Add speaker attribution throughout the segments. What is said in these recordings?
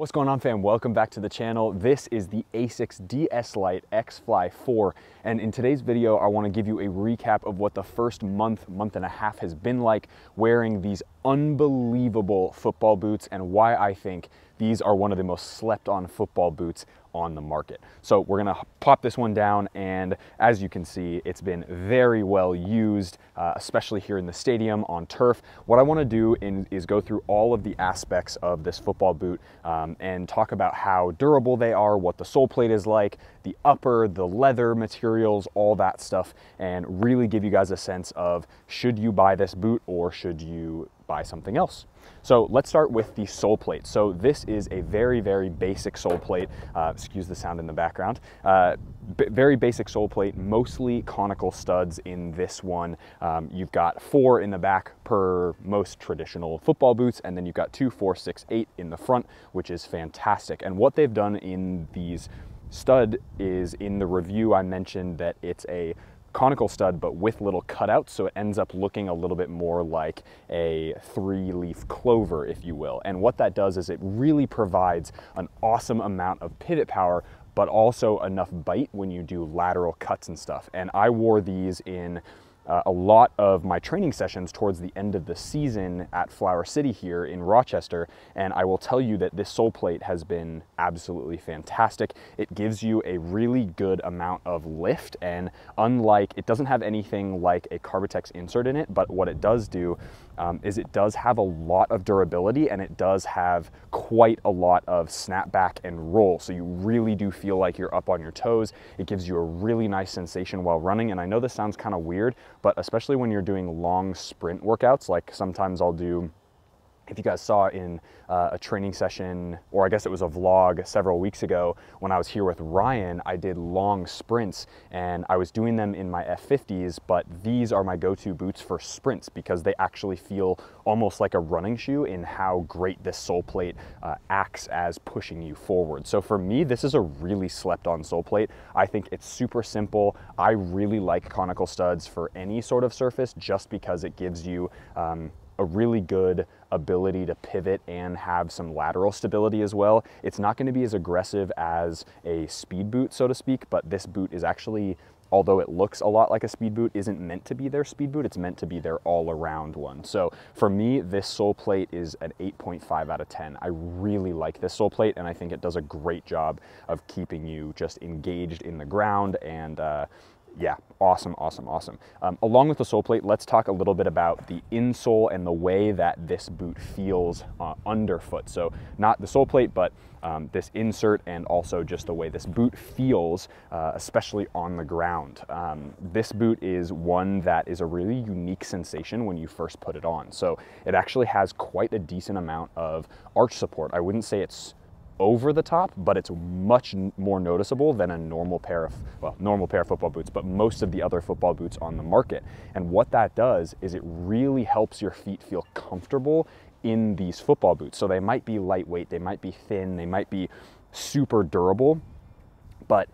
Speaker 1: What's going on fam? Welcome back to the channel. This is the ASICS DS Light X-Fly 4 and in today's video I want to give you a recap of what the first month, month and a half has been like wearing these unbelievable football boots and why I think these are one of the most slept on football boots on the market. So we're gonna pop this one down and as you can see, it's been very well used, uh, especially here in the stadium on turf. What I wanna do in, is go through all of the aspects of this football boot um, and talk about how durable they are, what the sole plate is like, the upper, the leather materials, all that stuff, and really give you guys a sense of should you buy this boot or should you buy something else. So let's start with the sole plate. So this is a very, very basic sole plate. Uh, excuse the sound in the background. Uh, very basic sole plate, mostly conical studs in this one. Um, you've got four in the back per most traditional football boots, and then you've got two, four, six, eight in the front, which is fantastic. And what they've done in these stud is in the review I mentioned that it's a conical stud but with little cutouts so it ends up looking a little bit more like a three leaf clover if you will. And what that does is it really provides an awesome amount of pivot power but also enough bite when you do lateral cuts and stuff. And I wore these in uh, a lot of my training sessions towards the end of the season at Flower City here in Rochester. And I will tell you that this sole plate has been absolutely fantastic. It gives you a really good amount of lift. And unlike, it doesn't have anything like a Carbitex insert in it, but what it does do um, is it does have a lot of durability and it does have quite a lot of snapback and roll. So you really do feel like you're up on your toes. It gives you a really nice sensation while running. And I know this sounds kind of weird, but especially when you're doing long sprint workouts, like sometimes I'll do if you guys saw in uh, a training session, or I guess it was a vlog several weeks ago when I was here with Ryan, I did long sprints and I was doing them in my F50s, but these are my go-to boots for sprints because they actually feel almost like a running shoe in how great this sole plate uh, acts as pushing you forward. So for me, this is a really slept on sole plate. I think it's super simple. I really like conical studs for any sort of surface just because it gives you um, a really good ability to pivot and have some lateral stability as well. It's not gonna be as aggressive as a speed boot, so to speak, but this boot is actually although it looks a lot like a speed boot, isn't meant to be their speed boot. It's meant to be their all-around one. So for me, this sole plate is an 8.5 out of 10. I really like this sole plate, and I think it does a great job of keeping you just engaged in the ground and uh, yeah, awesome, awesome, awesome. Um, along with the sole plate, let's talk a little bit about the insole and the way that this boot feels uh, underfoot. So not the sole plate, but um, this insert and also just the way this boot feels, uh, especially on the ground. Um, this boot is one that is a really unique sensation when you first put it on. So it actually has quite a decent amount of arch support. I wouldn't say it's over the top, but it's much more noticeable than a normal pair of, well, normal pair of football boots, but most of the other football boots on the market. And what that does is it really helps your feet feel comfortable in these football boots. So they might be lightweight, they might be thin, they might be super durable, but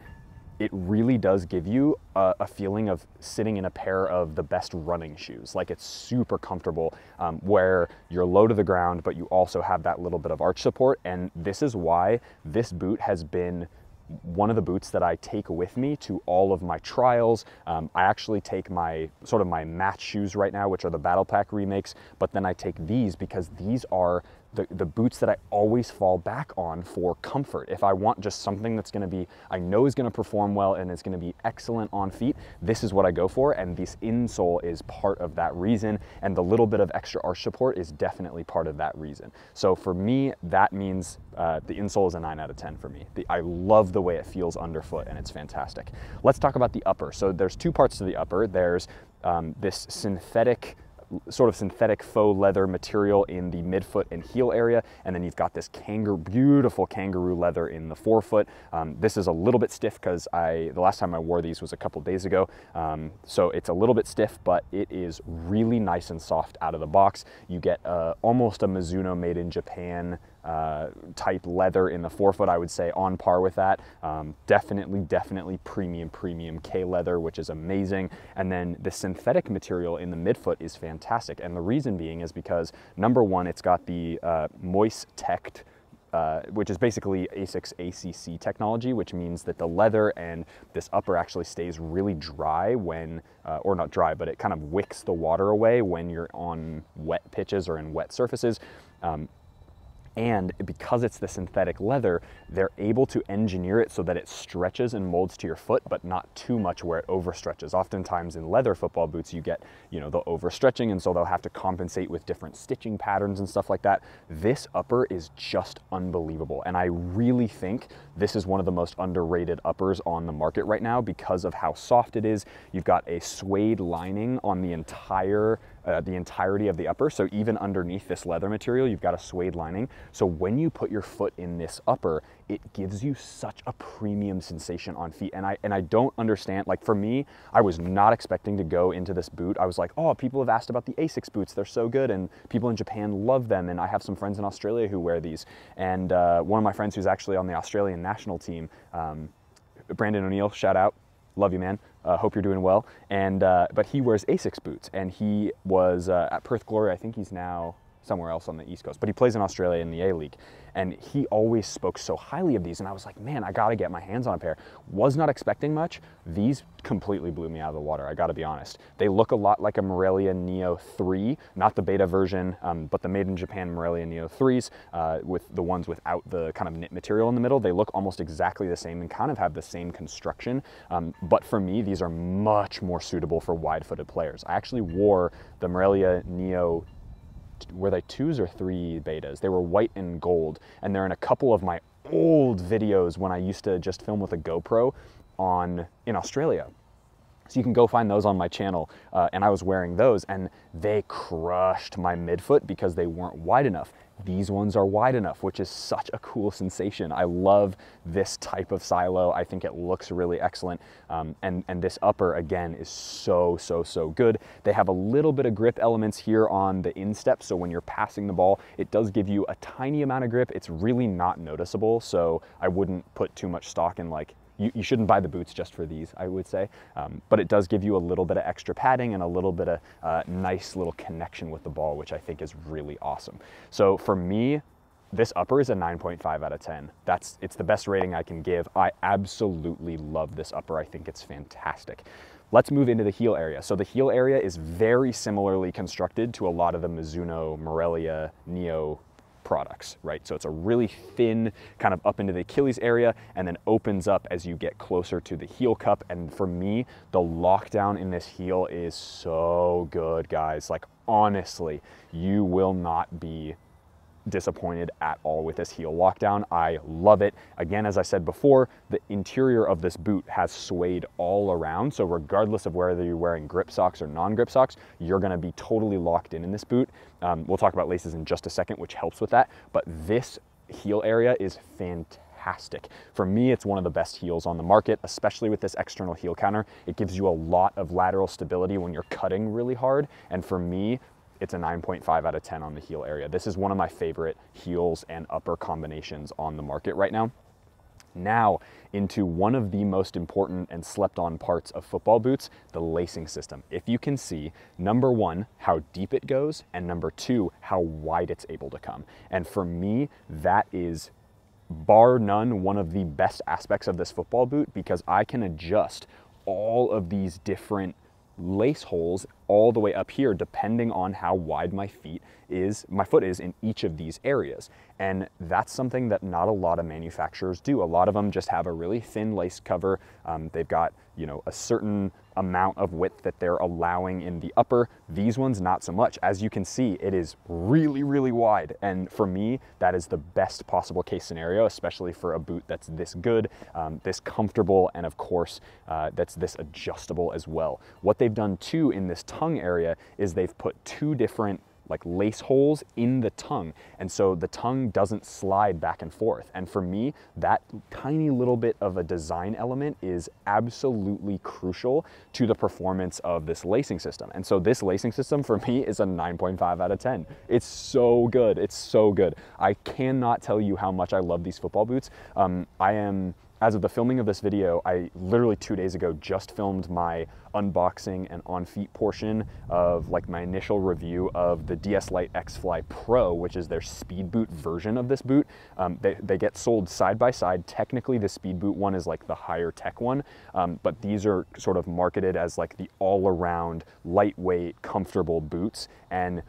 Speaker 1: it really does give you a, a, feeling of sitting in a pair of the best running shoes. Like it's super comfortable um, where you're low to the ground, but you also have that little bit of arch support. And this is why this boot has been one of the boots that I take with me to all of my trials. Um, I actually take my sort of my match shoes right now, which are the Battle Pack remakes, but then I take these because these are the, the boots that I always fall back on for comfort. If I want just something that's gonna be, I know is gonna perform well and is gonna be excellent on feet, this is what I go for. And this insole is part of that reason. And the little bit of extra arch support is definitely part of that reason. So for me, that means uh, the insole is a nine out of 10 for me. The, I love the way it feels underfoot and it's fantastic. Let's talk about the upper. So there's two parts to the upper. There's um, this synthetic sort of synthetic faux leather material in the midfoot and heel area. And then you've got this kangaroo, beautiful kangaroo leather in the forefoot. Um, this is a little bit stiff because I, the last time I wore these was a couple days ago. Um, so it's a little bit stiff, but it is really nice and soft out of the box. You get uh, almost a Mizuno made in Japan uh, type leather in the forefoot, I would say on par with that. Um, definitely, definitely premium, premium K leather, which is amazing. And then the synthetic material in the midfoot is fantastic. And the reason being is because number one, it's got the uh, moist tech uh, which is basically ASICS ACC technology, which means that the leather and this upper actually stays really dry when, uh, or not dry, but it kind of wicks the water away when you're on wet pitches or in wet surfaces. Um, and because it's the synthetic leather, they're able to engineer it so that it stretches and molds to your foot, but not too much where it overstretches. Oftentimes in leather football boots, you get, you know, the overstretching, and so they'll have to compensate with different stitching patterns and stuff like that. This upper is just unbelievable. And I really think this is one of the most underrated uppers on the market right now because of how soft it is. You've got a suede lining on the entire uh, the entirety of the upper. So even underneath this leather material, you've got a suede lining. So when you put your foot in this upper, it gives you such a premium sensation on feet. And I and I don't understand. Like for me, I was not expecting to go into this boot. I was like, oh, people have asked about the Asics boots. They're so good, and people in Japan love them. And I have some friends in Australia who wear these. And uh, one of my friends who's actually on the Australian national team, um, Brandon O'Neill, shout out, love you, man. Uh, hope you're doing well. And uh, but he wears Asics boots, and he was uh, at Perth Glory. I think he's now somewhere else on the East Coast, but he plays in Australia in the A League. And he always spoke so highly of these. And I was like, man, I got to get my hands on a pair. Was not expecting much. These completely blew me out of the water, I got to be honest. They look a lot like a Morelia Neo 3, not the beta version, um, but the made in Japan Morelia Neo 3s uh, with the ones without the kind of knit material in the middle. They look almost exactly the same and kind of have the same construction. Um, but for me, these are much more suitable for wide footed players. I actually wore the Morelia Neo were they twos or three betas? They were white and gold, and they're in a couple of my old videos when I used to just film with a GoPro on in Australia. So you can go find those on my channel. Uh, and I was wearing those and they crushed my midfoot because they weren't wide enough. These ones are wide enough, which is such a cool sensation. I love this type of silo. I think it looks really excellent. Um, and, and this upper, again, is so, so, so good. They have a little bit of grip elements here on the instep. So when you're passing the ball, it does give you a tiny amount of grip. It's really not noticeable. So I wouldn't put too much stock in like you, you, shouldn't buy the boots just for these, I would say. Um, but it does give you a little bit of extra padding and a little bit of uh, nice little connection with the ball, which I think is really awesome. So for me, this upper is a 9.5 out of 10. That's it's the best rating I can give. I absolutely love this upper. I think it's fantastic. Let's move into the heel area. So the heel area is very similarly constructed to a lot of the Mizuno Morelia Neo products, right? So it's a really thin kind of up into the Achilles area and then opens up as you get closer to the heel cup. And for me, the lockdown in this heel is so good, guys. Like honestly, you will not be disappointed at all with this heel lockdown. I love it. Again, as I said before, the interior of this boot has suede all around. So regardless of whether you're wearing grip socks or non-grip socks, you're gonna be totally locked in in this boot. Um, we'll talk about laces in just a second, which helps with that. But this heel area is fantastic. For me, it's one of the best heels on the market, especially with this external heel counter. It gives you a lot of lateral stability when you're cutting really hard. And for me, it's a 9.5 out of 10 on the heel area. This is one of my favorite heels and upper combinations on the market right now. Now into one of the most important and slept on parts of football boots, the lacing system. If you can see, number one, how deep it goes, and number two, how wide it's able to come. And for me, that is bar none one of the best aspects of this football boot because I can adjust all of these different lace holes all the way up here depending on how wide my feet is my foot is in each of these areas. And that's something that not a lot of manufacturers do. A lot of them just have a really thin lace cover. Um, they've got you know a certain amount of width that they're allowing in the upper. These ones, not so much. As you can see, it is really, really wide. And for me, that is the best possible case scenario, especially for a boot that's this good, um, this comfortable, and of course, uh, that's this adjustable as well. What they've done too in this tongue area is they've put two different like lace holes in the tongue. And so the tongue doesn't slide back and forth. And for me, that tiny little bit of a design element is absolutely crucial to the performance of this lacing system. And so this lacing system for me is a 9.5 out of 10. It's so good. It's so good. I cannot tell you how much I love these football boots. Um, I am as of the filming of this video, I literally two days ago just filmed my unboxing and on feet portion of like my initial review of the DS Light X Fly Pro, which is their speed boot version of this boot. Um, they, they get sold side by side. Technically the speed boot one is like the higher tech one, um, but these are sort of marketed as like the all around lightweight, comfortable boots. And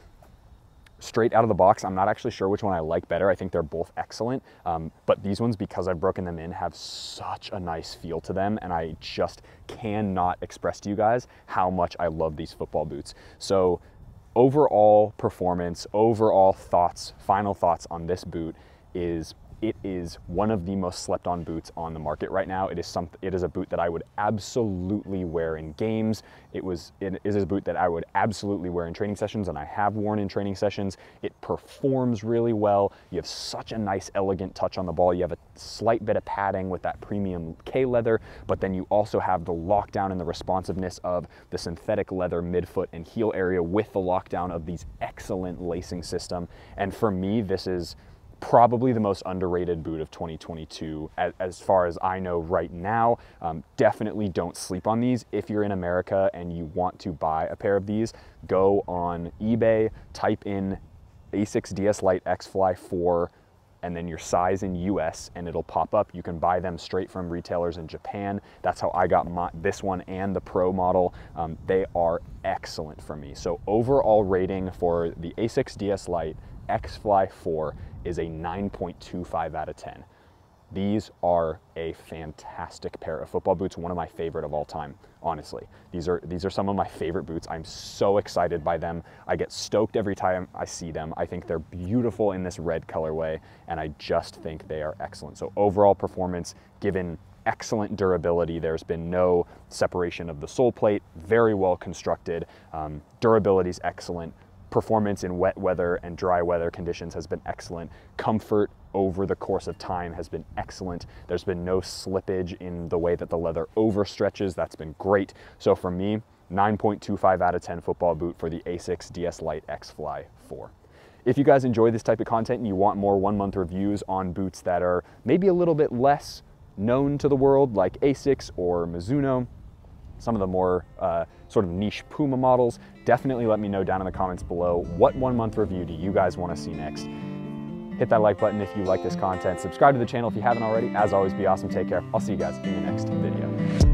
Speaker 1: straight out of the box, I'm not actually sure which one I like better. I think they're both excellent. Um, but these ones, because I've broken them in, have such a nice feel to them. And I just cannot express to you guys how much I love these football boots. So overall performance, overall thoughts, final thoughts on this boot is it is one of the most slept on boots on the market right now. It is some, it is a boot that I would absolutely wear in games. It was, it is a boot that I would absolutely wear in training sessions and I have worn in training sessions. It performs really well. You have such a nice elegant touch on the ball. You have a slight bit of padding with that premium K leather, but then you also have the lockdown and the responsiveness of the synthetic leather midfoot and heel area with the lockdown of these excellent lacing system. And for me, this is probably the most underrated boot of 2022 as, as far as I know right now. Um, definitely don't sleep on these. If you're in America and you want to buy a pair of these, go on eBay, type in ASICS DS Light X Fly 4 and then your size in US and it'll pop up. You can buy them straight from retailers in Japan. That's how I got my, this one and the Pro model. Um, they are excellent for me. So overall rating for the ASICS DS Light X Fly 4 is a 9.25 out of 10. These are a fantastic pair of football boots, one of my favorite of all time, honestly. These are, these are some of my favorite boots. I'm so excited by them. I get stoked every time I see them. I think they're beautiful in this red colorway, and I just think they are excellent. So overall performance, given excellent durability. There's been no separation of the sole plate, very well constructed. Um, durability is excellent. Performance in wet weather and dry weather conditions has been excellent. Comfort over the course of time has been excellent. There's been no slippage in the way that the leather overstretches. That's been great. So for me, 9.25 out of 10 football boot for the ASICS DS Light X Fly 4. If you guys enjoy this type of content and you want more one month reviews on boots that are maybe a little bit less known to the world like ASICS or Mizuno, some of the more uh, sort of niche Puma models, definitely let me know down in the comments below what one month review do you guys want to see next. Hit that like button if you like this content. Subscribe to the channel if you haven't already. As always, be awesome. Take care. I'll see you guys in the next video.